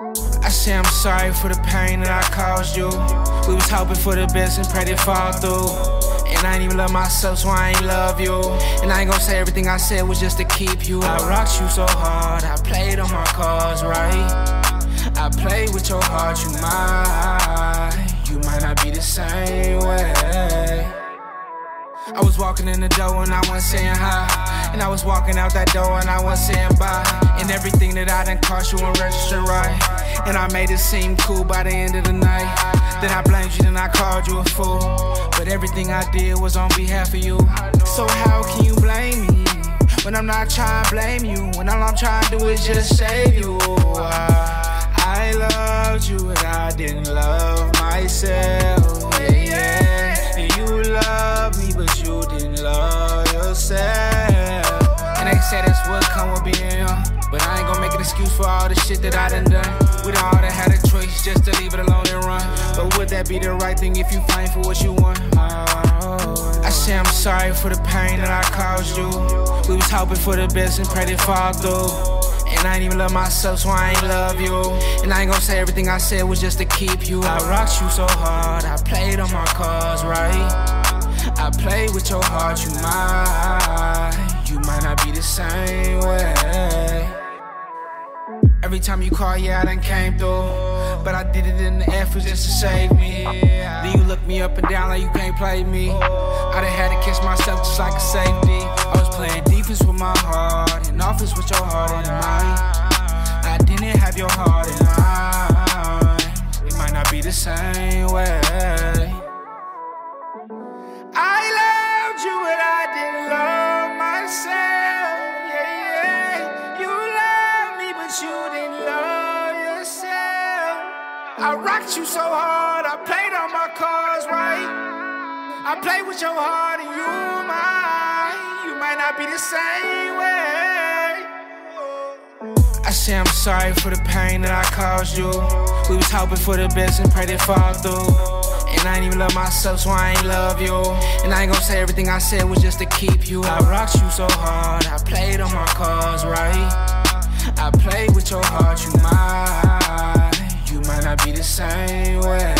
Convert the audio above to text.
I say I'm sorry for the pain that I caused you. We was hoping for the best and prayed it fall through. And I ain't even love myself, so I ain't love you. And I ain't gonna say everything I said was just to keep you. I rocked you so hard, I played on my cards right. I played with your heart, you might, you might not be the same way. I was walking in the door and I wasn't saying hi. And I was walking out that door and I wasn't saying bye. And everything that I done cost you and register right. And I made it seem cool by the end of the night. Then I blamed you, then I called you a fool. But everything I did was on behalf of you. So how can you blame me? When I'm not trying to blame you. When all I'm trying to do is just save you. I, what come with being young. But I ain't gonna make an excuse for all the shit that I done done. We done all done had a choice just to leave it alone and run. But would that be the right thing if you fight for what you want? Oh, I say I'm sorry for the pain that I caused you. We was hoping for the best and prayed it fall through. And I ain't even love myself, so I ain't love you. And I ain't gonna say everything I said was just to keep you. I rocked you so hard, I played on my cards right. I played with your heart, you might, you might not be the same way. Every time you call, yeah, I done came through. But I did it in the effort just to save me. Then you look me up and down like you can't play me. I done had to catch myself just like a safety. I was playing defense with my heart and offense with your heart in mind. I didn't have your heart in mind. It might not be the same way. I rocked you so hard, I played on my cards right. I played with your heart, and you might, you might not be the same way. I say I'm sorry for the pain that I caused you. We was hoping for the best and prayed it fall through. And I ain't even love myself, so I ain't love you. And I ain't gonna say everything I said was just to keep you. I rocked you so hard, I played on my cards right. I played with your heart, you not be the same way.